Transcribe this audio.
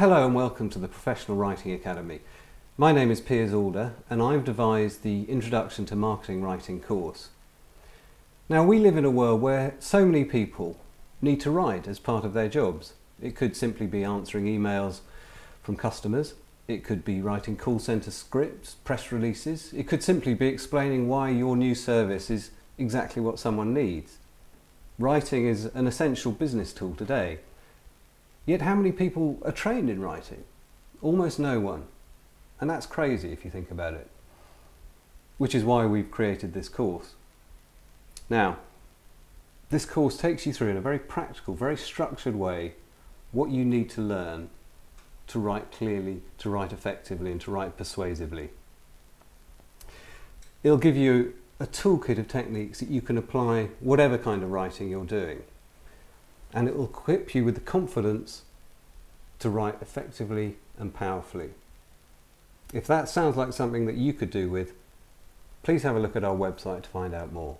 Hello and welcome to the Professional Writing Academy. My name is Piers Alder and I've devised the Introduction to Marketing Writing course. Now we live in a world where so many people need to write as part of their jobs. It could simply be answering emails from customers, it could be writing call centre scripts, press releases, it could simply be explaining why your new service is exactly what someone needs. Writing is an essential business tool today. Yet how many people are trained in writing? Almost no one. And that's crazy if you think about it. Which is why we've created this course. Now, this course takes you through in a very practical, very structured way what you need to learn to write clearly, to write effectively and to write persuasively. It'll give you a toolkit of techniques that you can apply whatever kind of writing you're doing. And it will equip you with the confidence to write effectively and powerfully. If that sounds like something that you could do with, please have a look at our website to find out more.